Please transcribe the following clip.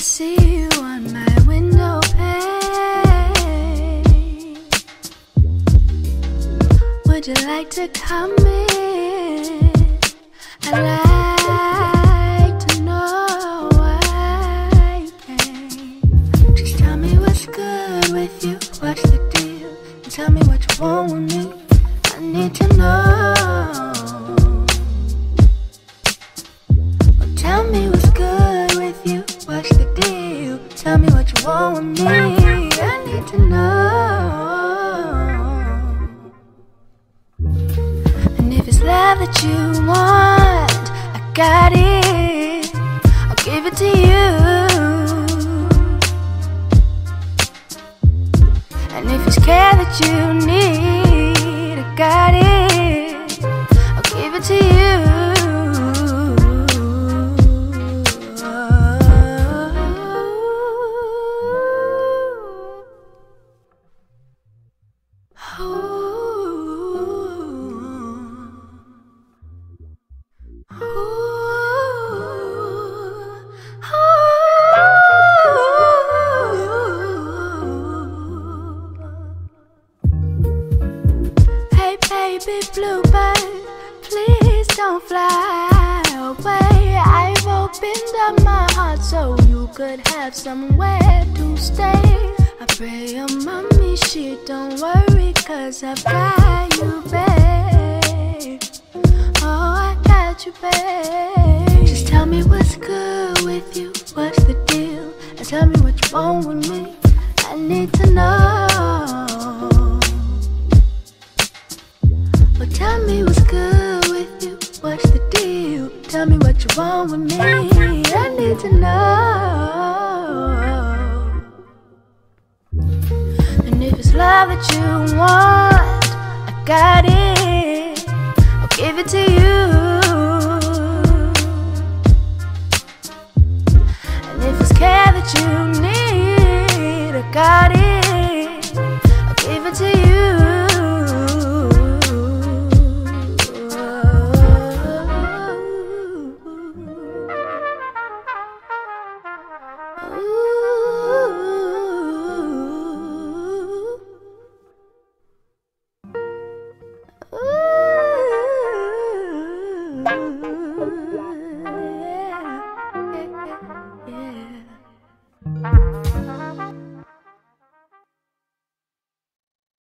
see you on my window pane. Would you like to come in? That you want, I got it. I'll give it to you. And if it's care that you need, I got it. I'll give it to you. Baby bluebird, please don't fly away. I've opened up my heart so you could have somewhere to stay. I pray your mommy she don't worry cause I've got you, babe. Oh, I got you, babe. Just tell me what's good with you, what's the deal? And tell me what you want with me. Tell me what you want with me. I need to know. And if it's love that you want, I got it. I'll give it to you. And if it's care that you need, I got it. Yeah.